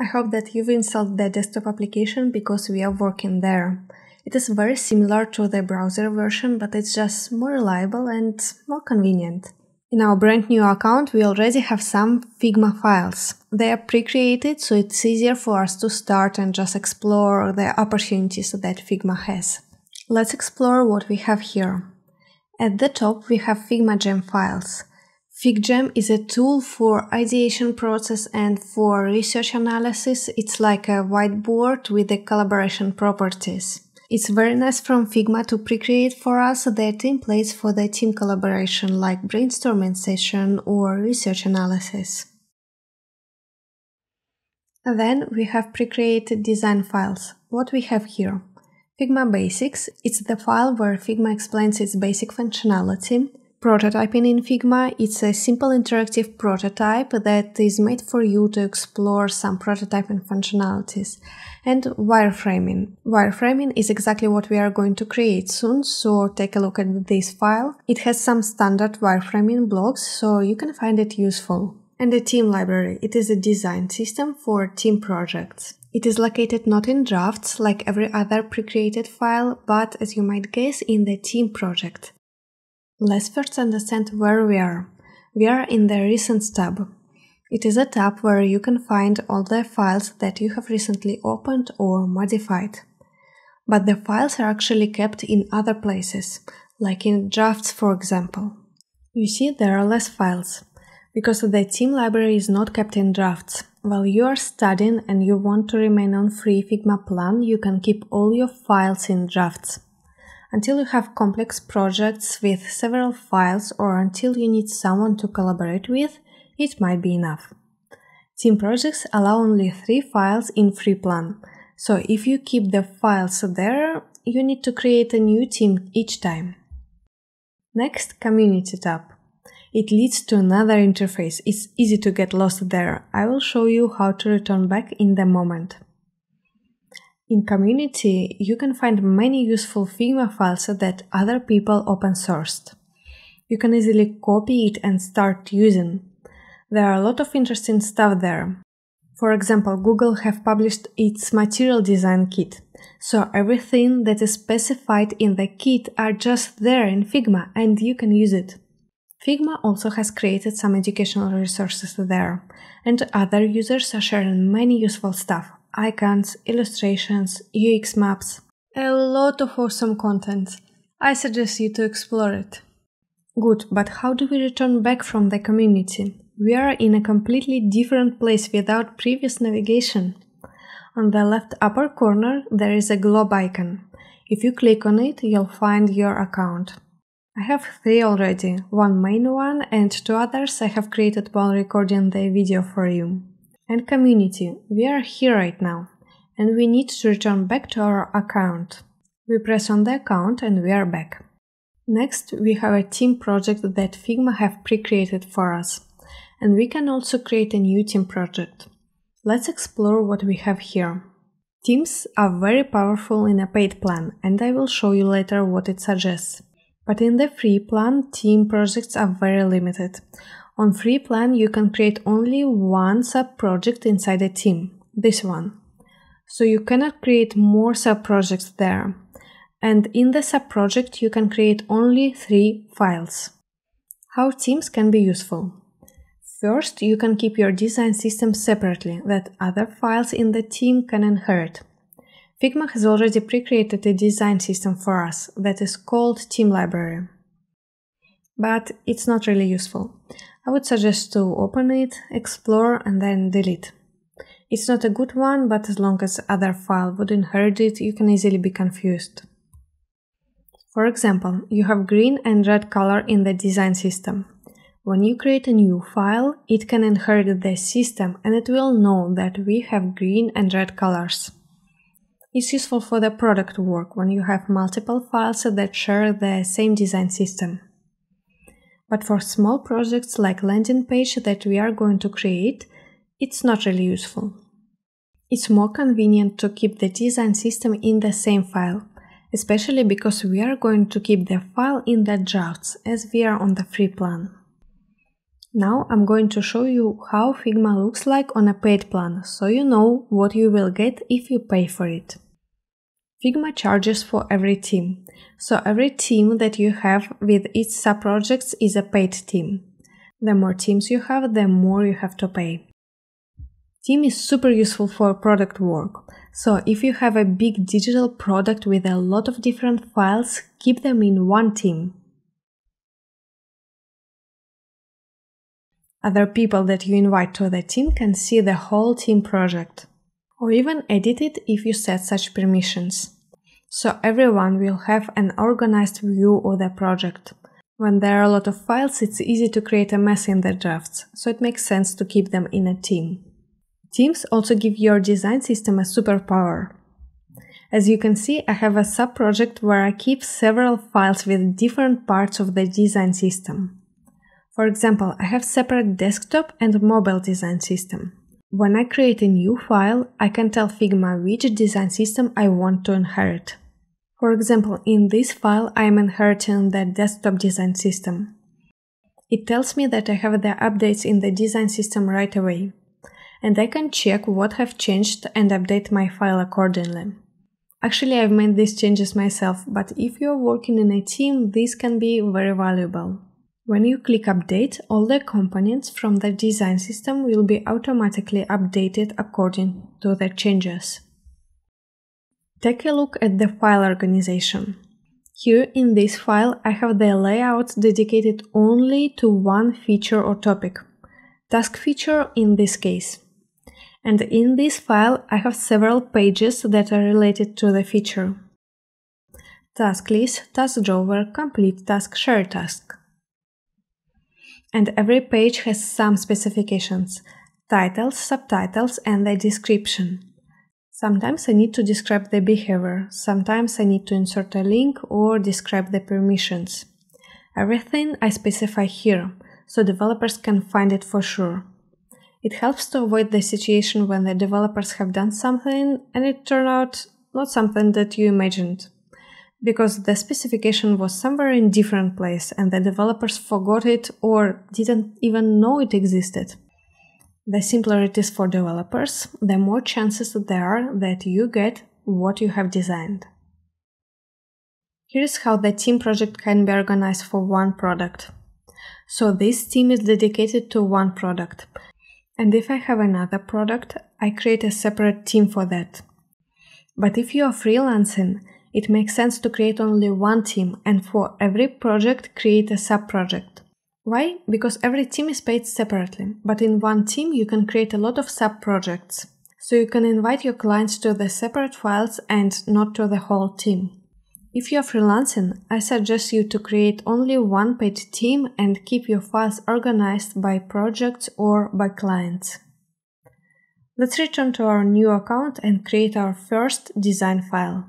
I hope that you've installed the desktop application because we are working there. It is very similar to the browser version, but it's just more reliable and more convenient. In our brand new account, we already have some Figma files. They are pre-created, so it's easier for us to start and just explore the opportunities that Figma has. Let's explore what we have here. At the top, we have Figma Jam files. FigJam is a tool for ideation process and for research analysis. It's like a whiteboard with the collaboration properties. It's very nice from Figma to pre-create for us the templates for the team collaboration like brainstorming session or research analysis. Then we have pre-created design files. What we have here? Figma Basics, it's the file where Figma explains its basic functionality. Prototyping in Figma, it's a simple interactive prototype that is made for you to explore some prototyping functionalities. And wireframing. Wireframing is exactly what we are going to create soon, so take a look at this file. It has some standard wireframing blocks, so you can find it useful. And the team library. It is a design system for team projects. It is located not in drafts like every other pre-created file, but as you might guess, in the team project. Let's first understand where we are. We are in the Recent tab. It is a tab where you can find all the files that you have recently opened or modified. But the files are actually kept in other places, like in drafts for example. You see there are less files, because the team library is not kept in drafts. While you are studying and you want to remain on free Figma plan, you can keep all your files in drafts until you have complex projects with several files or until you need someone to collaborate with, it might be enough. Team projects allow only three files in free plan, so if you keep the files there, you need to create a new team each time. Next, Community tab. It leads to another interface. It's easy to get lost there. I will show you how to return back in the moment. In community, you can find many useful Figma files that other people open sourced. You can easily copy it and start using. There are a lot of interesting stuff there. For example, Google have published its material design kit. So everything that is specified in the kit are just there in Figma and you can use it. Figma also has created some educational resources there, and other users are sharing many useful stuff icons, illustrations, UX maps. A lot of awesome content. I suggest you to explore it. Good, but how do we return back from the community? We are in a completely different place without previous navigation. On the left upper corner, there is a globe icon. If you click on it, you'll find your account. I have three already, one main one and two others I have created while recording the video for you and community. We are here right now and we need to return back to our account. We press on the account and we are back. Next, we have a team project that Figma have pre-created for us. And we can also create a new team project. Let's explore what we have here. Teams are very powerful in a paid plan and I will show you later what it suggests. But in the free plan, team projects are very limited. On free plan, you can create only one sub-project inside a team, this one. So you cannot create more sub-projects there. And in the sub-project, you can create only three files. How teams can be useful? First, you can keep your design system separately that other files in the team can inherit. Figma has already pre-created a design system for us that is called Team Library. But it's not really useful. I would suggest to open it, explore and then delete. It's not a good one, but as long as other file would inherit it, you can easily be confused. For example, you have green and red color in the design system. When you create a new file, it can inherit the system and it will know that we have green and red colors. It's useful for the product work when you have multiple files that share the same design system. But for small projects like landing page that we are going to create, it's not really useful. It's more convenient to keep the design system in the same file, especially because we are going to keep the file in the drafts as we are on the free plan. Now I'm going to show you how Figma looks like on a paid plan, so you know what you will get if you pay for it. Figma charges for every team, so every team that you have with its subprojects is a paid team. The more teams you have, the more you have to pay. Team is super useful for product work, so if you have a big digital product with a lot of different files, keep them in one team. Other people that you invite to the team can see the whole team project, or even edit it if you set such permissions. So everyone will have an organized view of the project. When there are a lot of files, it's easy to create a mess in the drafts, so it makes sense to keep them in a team. Teams also give your design system a superpower. As you can see, I have a sub-project where I keep several files with different parts of the design system. For example, I have separate desktop and mobile design system. When I create a new file, I can tell Figma which design system I want to inherit. For example, in this file, I am inheriting the desktop design system. It tells me that I have the updates in the design system right away, and I can check what have changed and update my file accordingly. Actually, I've made these changes myself, but if you're working in a team, this can be very valuable. When you click Update, all the components from the design system will be automatically updated according to the changes. Take a look at the file organization. Here in this file, I have the layout dedicated only to one feature or topic, task feature in this case. And in this file, I have several pages that are related to the feature. Task list, task drawer, complete task, share task and every page has some specifications titles, subtitles, and a description. Sometimes I need to describe the behavior, sometimes I need to insert a link or describe the permissions. Everything I specify here, so developers can find it for sure. It helps to avoid the situation when the developers have done something and it turned out not something that you imagined because the specification was somewhere in different place and the developers forgot it or didn't even know it existed. The simpler it is for developers, the more chances there are that you get what you have designed. Here's how the team project can be organized for one product. So this team is dedicated to one product. And if I have another product, I create a separate team for that. But if you are freelancing, it makes sense to create only one team and for every project create a sub-project. Why? Because every team is paid separately, but in one team you can create a lot of sub-projects. So you can invite your clients to the separate files and not to the whole team. If you are freelancing, I suggest you to create only one paid team and keep your files organized by projects or by clients. Let's return to our new account and create our first design file.